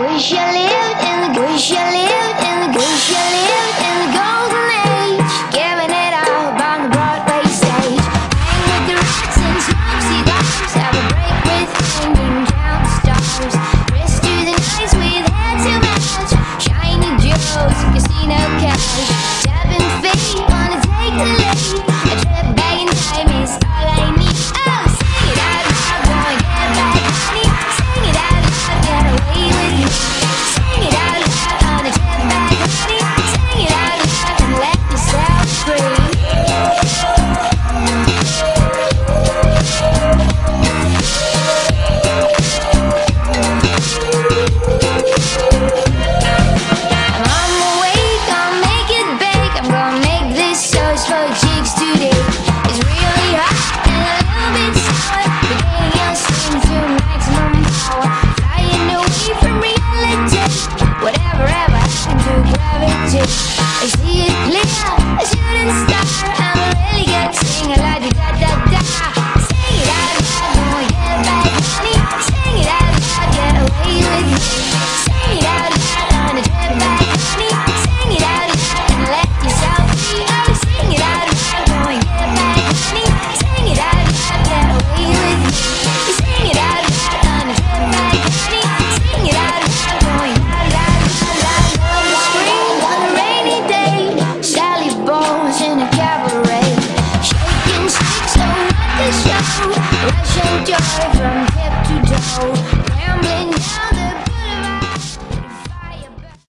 I lived in I lived Ich dive from hip to toe, rambling down.